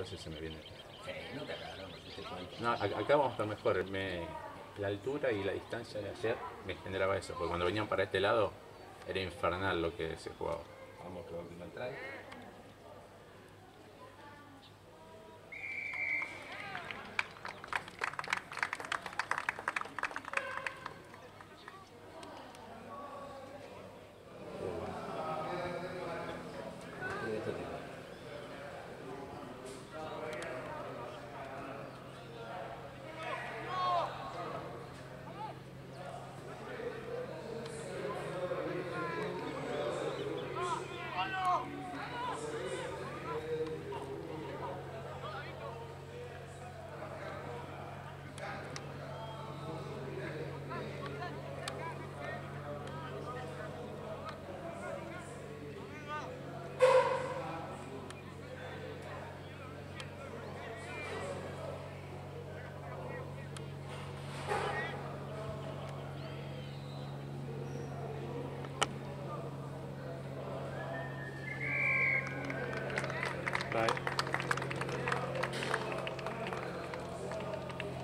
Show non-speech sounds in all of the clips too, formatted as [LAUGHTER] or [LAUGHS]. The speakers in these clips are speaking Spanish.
veces se me viene. Sí, no te cagaron, te cuento. No, ac- acá vamos a estar mejor. Me, la altura y la distancia de ayer me generaba eso, porque cuando venían para este lado era infernal lo que se jugaba. Vamos, que lo trae.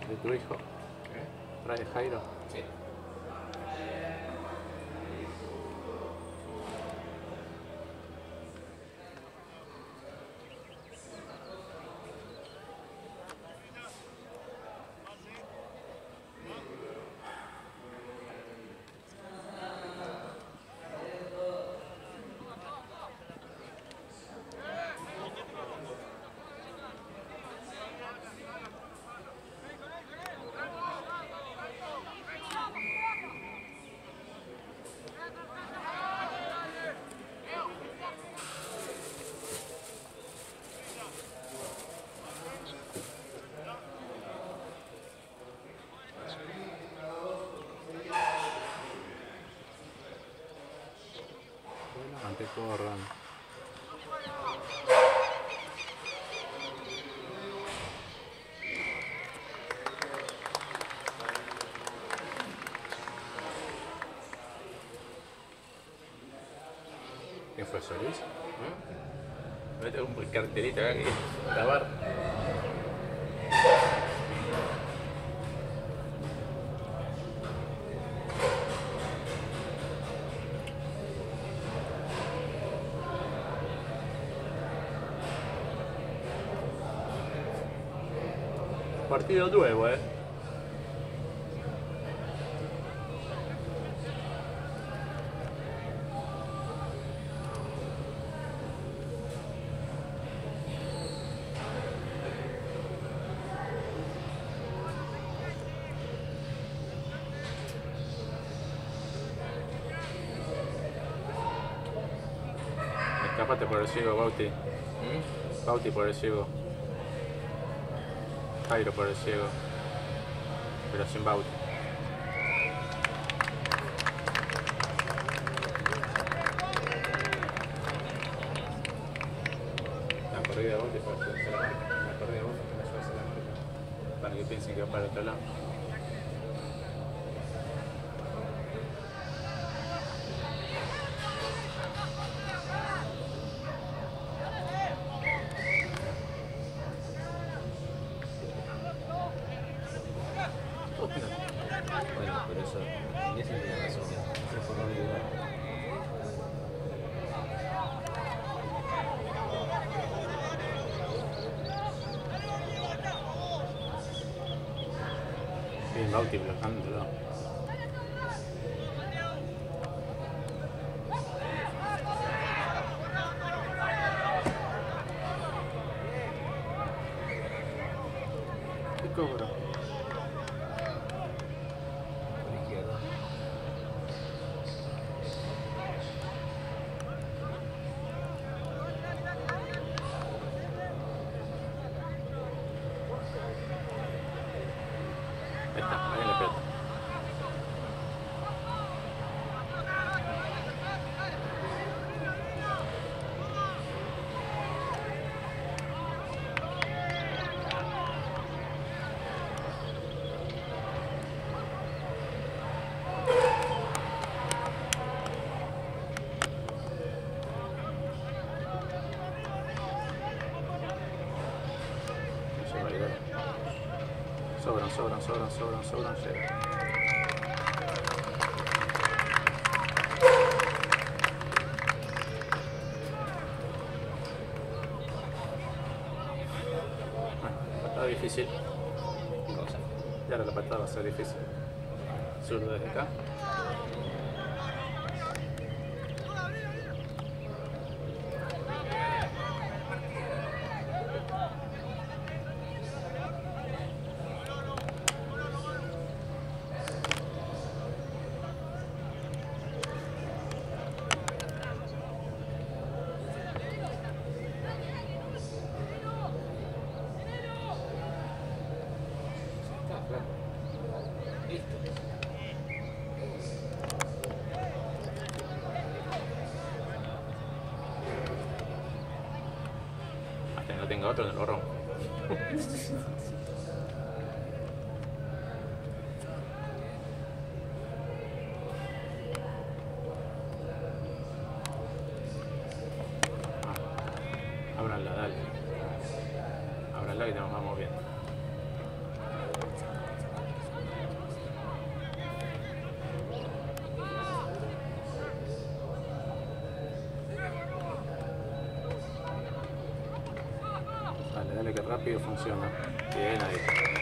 De tu hijo. Trae Jairo. Sí. Ante corran. ¿Quién fue Solís? ¿Eh? Mete un cartelito acá que. Partido nuevo, eh. Escapate por el ciego, Bauti. ¿Mm? Bauti por el ciego. Jairo por el ciego. Pero sin Bauti. La corrida de Bauti para la corrida de Bauti para la. Para que piensen que va para el otro lado. Eso. Y tiene razón. Se. Bien, Bauti bloqueándolo. ¿Qué? Ahí [LAUGHS] Sobran, sobran, sobran, sobran, sobran, llega. Bueno, patada difícil. Y ahora la patada va a ser difícil. Zurdo desde acá. Tenga otro, no lo rompo. [LAUGHS] que rápido funciona. Bien ahí.